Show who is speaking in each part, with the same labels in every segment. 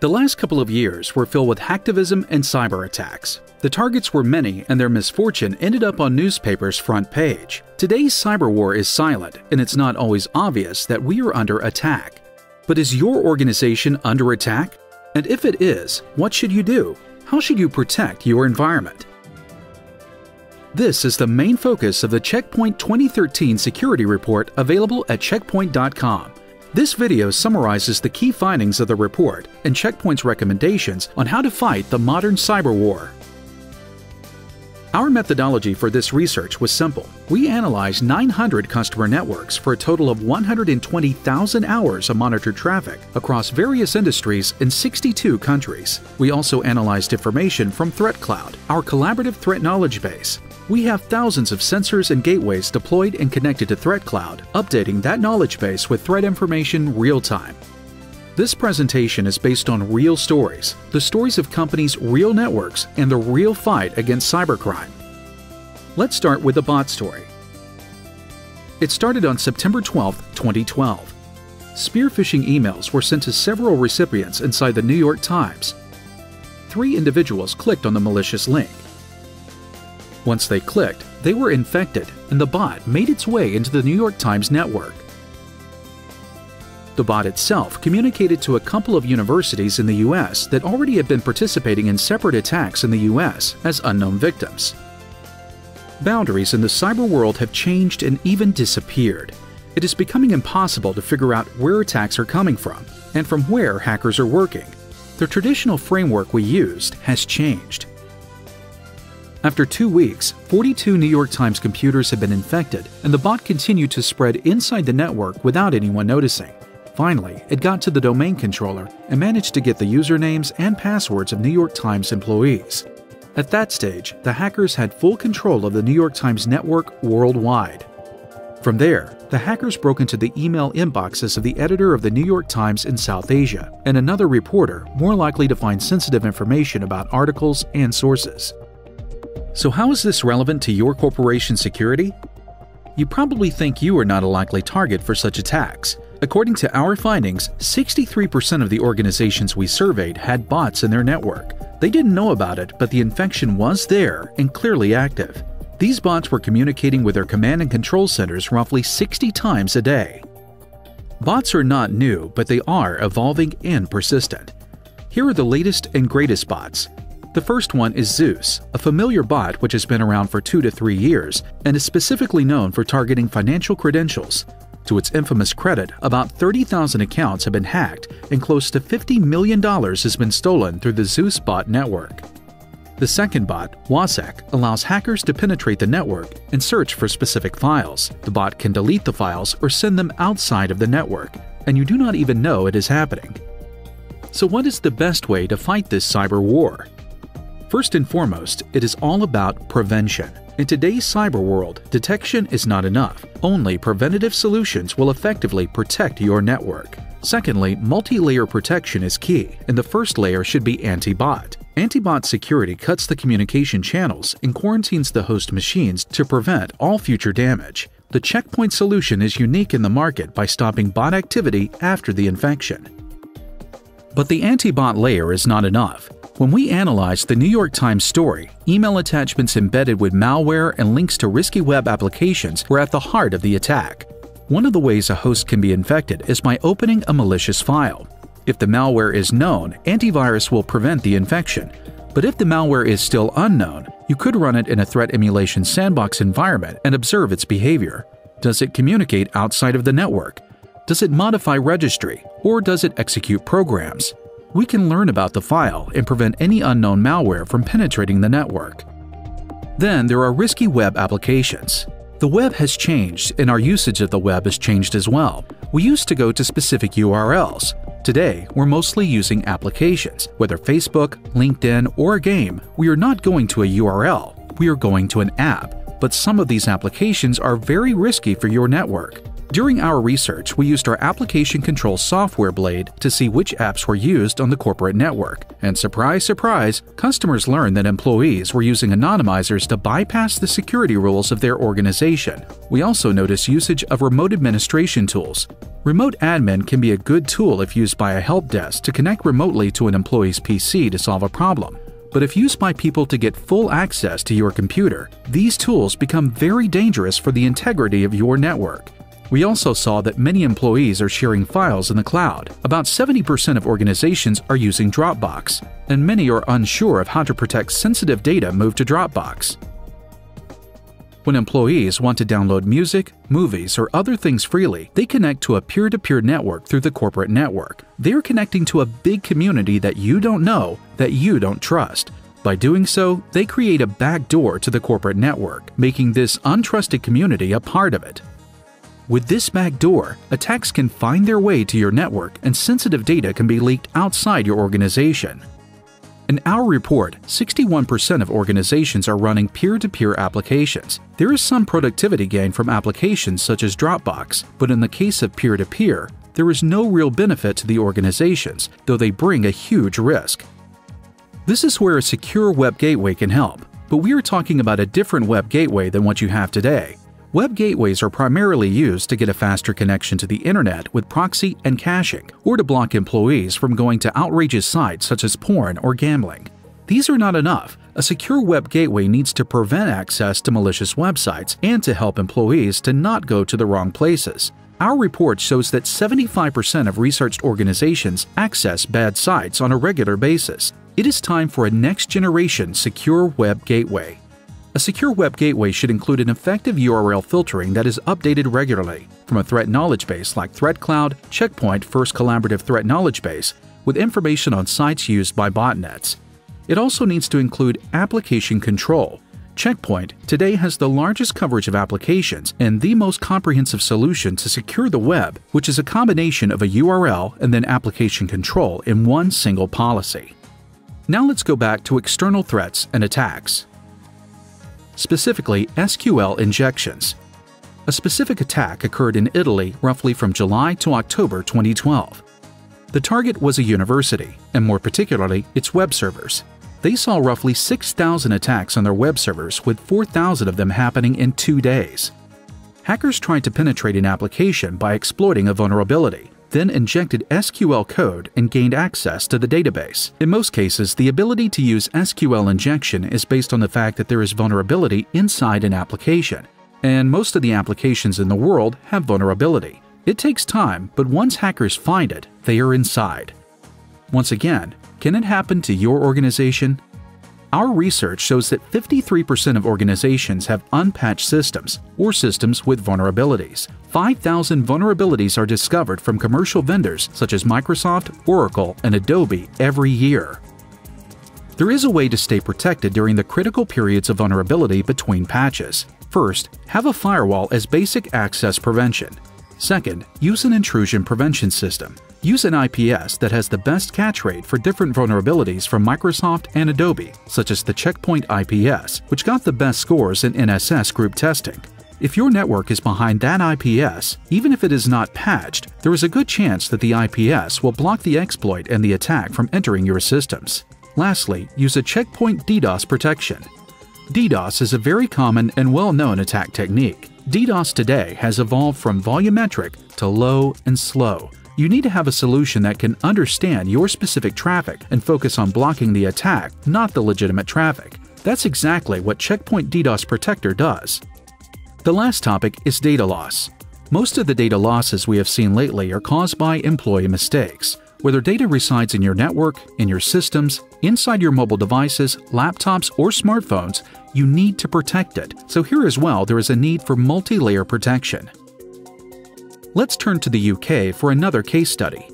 Speaker 1: The last couple of years were filled with hacktivism and cyber attacks. The targets were many, and their misfortune ended up on newspapers' front page. Today's cyber war is silent, and it's not always obvious that we are under attack. But is your organization under attack? And if it is, what should you do? How should you protect your environment? This is the main focus of the Check Point 2013 Security Report available at checkpoint.com. This video summarizes the key findings of the report and Check Point's recommendations on how to fight the modern cyber war. Our methodology for this research was simple. We analyzed 900 customer networks for a total of 120,000 hours of monitored traffic across various industries in 62 countries. We also analyzed information from ThreatCloud, our collaborative threat knowledge base, we have thousands of sensors and gateways deployed and connected to ThreatCloud, updating that knowledge base with threat information real time. This presentation is based on real stories, the stories of companies' real networks, and the real fight against cybercrime. Let's start with the bot story. It started on September 12, 2012. Spear phishing emails were sent to several recipients inside the New York Times. Three individuals clicked on the malicious link. Once they clicked, they were infected, and the bot made its way into the New York Times network. The bot itself communicated to a couple of universities in the US that already had been participating in separate attacks in the US as unknown victims. Boundaries in the cyber world have changed and even disappeared. It is becoming impossible to figure out where attacks are coming from and from where hackers are working. The traditional framework we used has changed. After two weeks, 42 New York Times computers had been infected, and the bot continued to spread inside the network without anyone noticing. Finally, it got to the domain controller and managed to get the usernames and passwords of New York Times employees. At that stage, the hackers had full control of the New York Times network worldwide. From there, the hackers broke into the email inboxes of the editor of the New York Times in South Asia and another reporter more likely to find sensitive information about articles and sources. So, how is this relevant to your corporation's security? You probably think you are not a likely target for such attacks. According to our findings, 63% of the organizations we surveyed had bots in their network. They didn't know about it, but the infection was there and clearly active. These bots were communicating with their command and control centers roughly 60 times a day. Bots are not new, but they are evolving and persistent. Here are the latest and greatest bots. The first one is Zeus, a familiar bot which has been around for two to three years and is specifically known for targeting financial credentials. To its infamous credit, about 30,000 accounts have been hacked and close to $50 million has been stolen through the Zeus bot network. The second bot, Wasek, allows hackers to penetrate the network and search for specific files. The bot can delete the files or send them outside of the network, and you do not even know it is happening. So, what is the best way to fight this cyber war? First and foremost, it is all about prevention. In today's cyber world, detection is not enough. Only preventative solutions will effectively protect your network. Secondly, multi-layer protection is key, and the first layer should be anti-bot. Anti-bot security cuts the communication channels and quarantines the host machines to prevent all future damage. The Check Point solution is unique in the market by stopping bot activity after the infection. But the anti-bot layer is not enough. When we analyzed the New York Times story, email attachments embedded with malware and links to risky web applications were at the heart of the attack. One of the ways a host can be infected is by opening a malicious file. If the malware is known, antivirus will prevent the infection. But if the malware is still unknown, you could run it in a threat emulation sandbox environment and observe its behavior. Does it communicate outside of the network? Does it modify registry? Or does it execute programs? We can learn about the file and prevent any unknown malware from penetrating the network. Then there are risky web applications. The web has changed and our usage of the web has changed as well. We used to go to specific URLs. Today, we're mostly using applications. Whether Facebook, LinkedIn, or a game, we are not going to a URL, we are going to an app. But some of these applications are very risky for your network. During our research, we used our application control software blade to see which apps were used on the corporate network. And surprise, surprise, customers learned that employees were using anonymizers to bypass the security rules of their organization. We also noticed usage of remote administration tools. Remote admin can be a good tool if used by a help desk to connect remotely to an employee's PC to solve a problem. But if used by people to get full access to your computer, these tools become very dangerous for the integrity of your network. We also saw that many employees are sharing files in the cloud. About 70% of organizations are using Dropbox, and many are unsure of how to protect sensitive data moved to Dropbox. When employees want to download music, movies, or other things freely, they connect to a peer to peer network through the corporate network. They're connecting to a big community that you don't know, that you don't trust. By doing so, they create a backdoor to the corporate network, making this untrusted community a part of it. With this backdoor, attacks can find their way to your network and sensitive data can be leaked outside your organization. In our report, 61% of organizations are running peer to peer applications. There is some productivity gain from applications such as Dropbox, but in the case of peer to peer, there is no real benefit to the organizations, though they bring a huge risk. This is where a secure web gateway can help, but we are talking about a different web gateway than what you have today. Web gateways are primarily used to get a faster connection to the internet with proxy and caching, or to block employees from going to outrageous sites such as porn or gambling. These are not enough. A secure web gateway needs to prevent access to malicious websites and to help employees to not go to the wrong places. Our report shows that 75% of researched organizations access bad sites on a regular basis. It is time for a next generation secure web gateway. A secure web gateway should include an effective URL filtering that is updated regularly from a threat knowledge base like ThreatCloud, Check Point First Collaborative Threat Knowledge Base, with information on sites used by botnets. It also needs to include application control. Check Point today has the largest coverage of applications and the most comprehensive solution to secure the web, which is a combination of a URL and then application control in one single policy. Now let's go back to external threats and attacks specifically SQL injections. A specific attack occurred in Italy roughly from July to October 2012. The target was a university, and more particularly, its web servers. They saw roughly 6,000 attacks on their web servers, with 4,000 of them happening in two days. Hackers tried to penetrate an application by exploiting a vulnerability, then injected SQL code and gained access to the database. In most cases, the ability to use SQL injection is based on the fact that there is vulnerability inside an application, and most of the applications in the world have vulnerability. It takes time, but once hackers find it, they are inside. Once again, can it happen to your organization? Our research shows that 53% of organizations have unpatched systems or systems with vulnerabilities. 5,000 vulnerabilities are discovered from commercial vendors such as Microsoft, Oracle, and Adobe every year. There is a way to stay protected during the critical periods of vulnerability between patches. First, have a firewall as basic access prevention. Second, use an intrusion prevention system. Use an IPS that has the best catch rate for different vulnerabilities from Microsoft and Adobe, such as the Check Point IPS, which got the best scores in NSS group testing. If your network is behind that IPS, even if it is not patched, there is a good chance that the IPS will block the exploit and the attack from entering your systems. Lastly, use a Check Point DDoS protection. DDoS is a very common and well known attack technique. DDoS today has evolved from volumetric to low and slow. You need to have a solution that can understand your specific traffic and focus on blocking the attack, not the legitimate traffic. That's exactly what Check Point DDoS Protector does. The last topic is data loss. Most of the data losses we have seen lately are caused by employee mistakes. Whether data resides in your network, in your systems, inside your mobile devices, laptops, or smartphones, you need to protect it. So here as well, there is a need for multi-layer protection. Let's turn to the UK for another case study.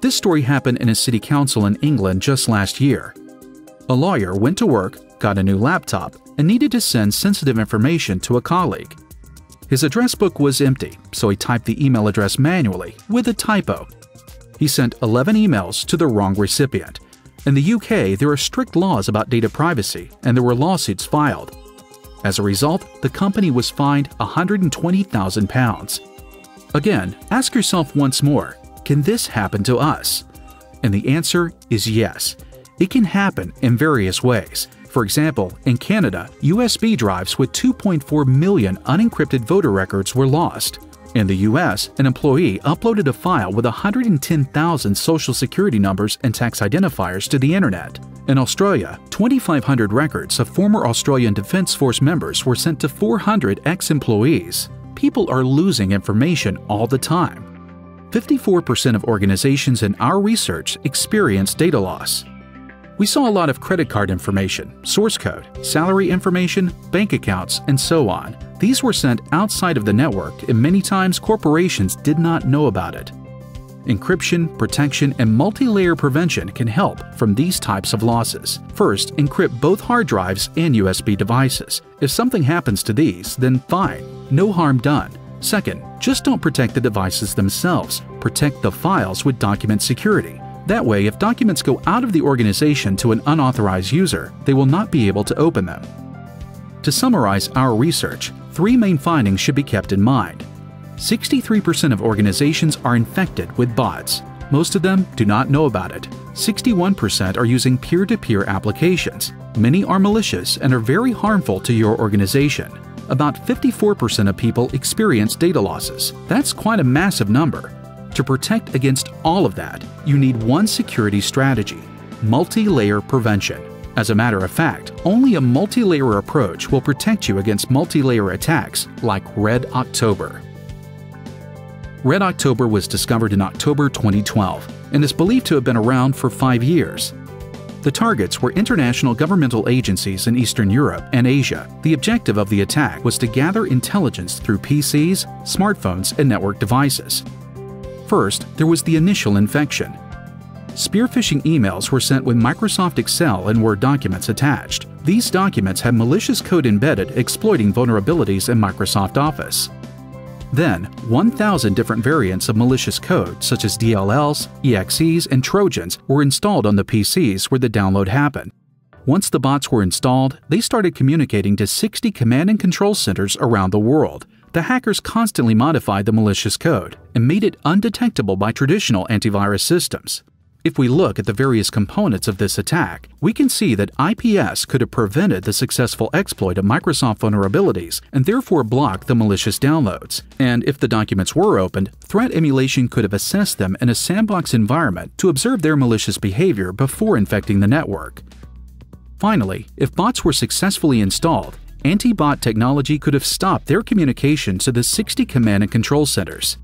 Speaker 1: This story happened in a city council in England just last year. A lawyer went to work, got a new laptop, and needed to send sensitive information to a colleague. His address book was empty, so he typed the email address manually with a typo he sent 11 emails to the wrong recipient. In the UK, there are strict laws about data privacy, and there were lawsuits filed. As a result, the company was fined £120,000. Again, ask yourself once more can this happen to us? And the answer is yes. It can happen in various ways. For example, in Canada, USB drives with 2.4 million unencrypted voter records were lost. In the US, an employee uploaded a file with 110,000 social security numbers and tax identifiers to the internet. In Australia, 2,500 records of former Australian Defence Force members were sent to 400 ex employees. People are losing information all the time. 54% of organizations in our research experience data loss. We saw a lot of credit card information, source code, salary information, bank accounts, and so on. These were sent outside of the network, and many times corporations did not know about it. Encryption, protection, and multi layer prevention can help from these types of losses. First, encrypt both hard drives and USB devices. If something happens to these, then fine, no harm done. Second, just don't protect the devices themselves, protect the files with document security. That way, if documents go out of the organization to an unauthorized user, they will not be able to open them. To summarize our research, three main findings should be kept in mind. 63% of organizations are infected with bots. Most of them do not know about it. 61% are using peer to peer applications. Many are malicious and are very harmful to your organization. About 54% of people experience data losses. That's quite a massive number. To protect against all of that, you need one security strategy multi layer prevention. As a matter of fact, only a multi layer approach will protect you against multi layer attacks like Red October. Red October was discovered in October 2012 and is believed to have been around for five years. The targets were international governmental agencies in Eastern Europe and Asia. The objective of the attack was to gather intelligence through PCs, smartphones, and network devices. First, there was the initial infection. Spear phishing emails were sent with Microsoft Excel and Word documents attached. These documents had malicious code embedded exploiting vulnerabilities in Microsoft Office. Then, 1,000 different variants of malicious code, such as DLLs, EXEs, and Trojans, were installed on the PCs where the download happened. Once the bots were installed, they started communicating to 60 command and control centers around the world. The hackers constantly modified the malicious code and made it undetectable by traditional antivirus systems. If we look at the various components of this attack, we can see that IPS could have prevented the successful exploit of Microsoft vulnerabilities and therefore blocked the malicious downloads. And if the documents were opened, threat emulation could have assessed them in a sandbox environment to observe their malicious behavior before infecting the network. Finally, if bots were successfully installed, anti-bot technology could have stopped their communication to the 60 command and control centers.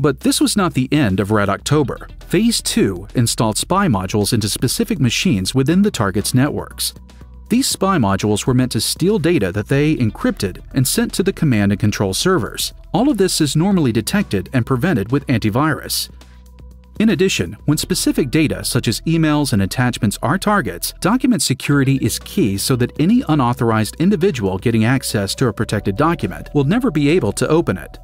Speaker 1: But this was not the end of Red October. Phase 2 installed spy modules into specific machines within the target's networks. These spy modules were meant to steal data that they encrypted and sent to the command and control servers. All of this is normally detected and prevented with antivirus. In addition, when specific data such as emails and attachments are targets, document security is key so that any unauthorized individual getting access to a protected document will never be able to open it.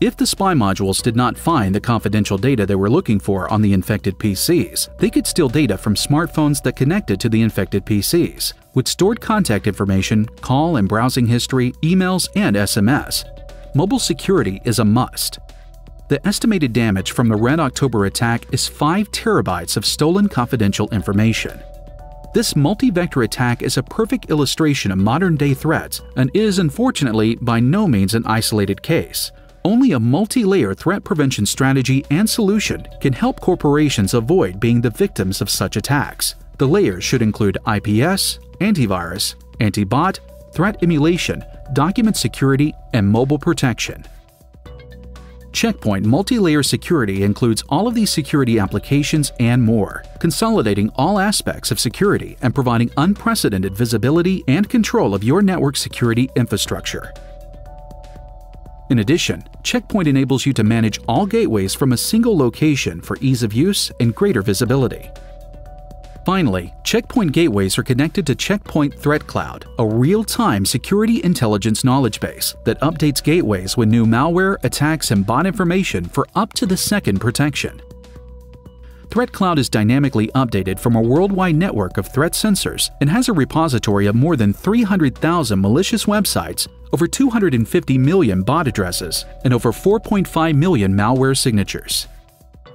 Speaker 1: If the spy modules did not find the confidential data they were looking for on the infected PCs, they could steal data from smartphones that connected to the infected PCs. With stored contact information, call and browsing history, emails, and SMS, mobile security is a must. The estimated damage from the Red October attack is 5 terabytes of stolen confidential information. This multi vector attack is a perfect illustration of modern day threats and is, unfortunately, by no means an isolated case. Only a multi layer threat prevention strategy and solution can help corporations avoid being the victims of such attacks. The layers should include IPS, antivirus, anti bot, threat emulation, document security, and mobile protection. Check Point multi-layer security includes all of these security applications and more, consolidating all aspects of security and providing unprecedented visibility and control of your network security infrastructure. In addition, Check Point enables you to manage all gateways from a single location for ease of use and greater visibility. Finally, Check Point gateways are connected to Check Point Threat Cloud, a real-time security intelligence knowledge base that updates gateways with new malware, attacks, and bot information for up to the second protection. ThreatCloud is dynamically updated from a worldwide network of threat sensors and has a repository of more than 300,000 malicious websites, over 250 million bot addresses, and over 4.5 million malware signatures.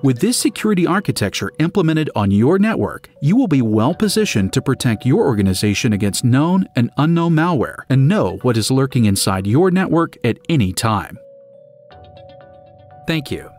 Speaker 1: With this security architecture implemented on your network, you will be well positioned to protect your organization against known and unknown malware and know what is lurking inside your network at any time. Thank you.